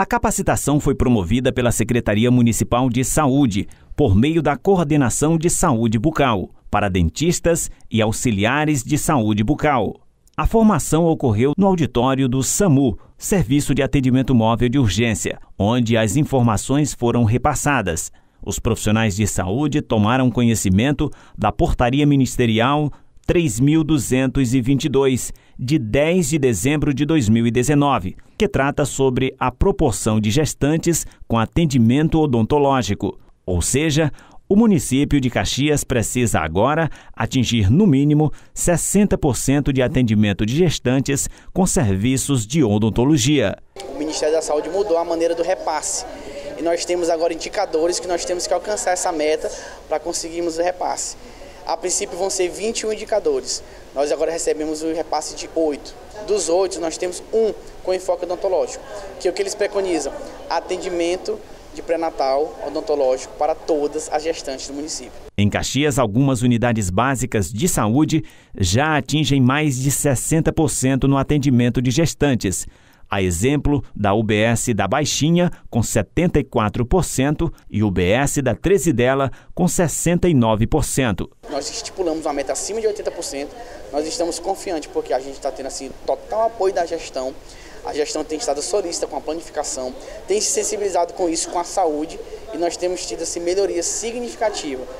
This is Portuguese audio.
A capacitação foi promovida pela Secretaria Municipal de Saúde, por meio da Coordenação de Saúde Bucal, para dentistas e auxiliares de saúde bucal. A formação ocorreu no auditório do SAMU, Serviço de Atendimento Móvel de Urgência, onde as informações foram repassadas. Os profissionais de saúde tomaram conhecimento da Portaria Ministerial 3.222, de 10 de dezembro de 2019, que trata sobre a proporção de gestantes com atendimento odontológico. Ou seja, o município de Caxias precisa agora atingir, no mínimo, 60% de atendimento de gestantes com serviços de odontologia. O Ministério da Saúde mudou a maneira do repasse. E nós temos agora indicadores que nós temos que alcançar essa meta para conseguirmos o repasse. A princípio vão ser 21 indicadores. Nós agora recebemos o repasse de 8. Dos 8, nós temos um com enfoque odontológico, que é o que eles preconizam: atendimento de pré-natal odontológico para todas as gestantes do município. Em Caxias, algumas unidades básicas de saúde já atingem mais de 60% no atendimento de gestantes a exemplo da UBS da Baixinha, com 74%, e UBS da Trezidela, com 69%. Nós estipulamos uma meta acima de 80%, nós estamos confiantes porque a gente está tendo assim, total apoio da gestão, a gestão tem estado solícita com a planificação, tem se sensibilizado com isso, com a saúde, e nós temos tido assim, melhoria significativa.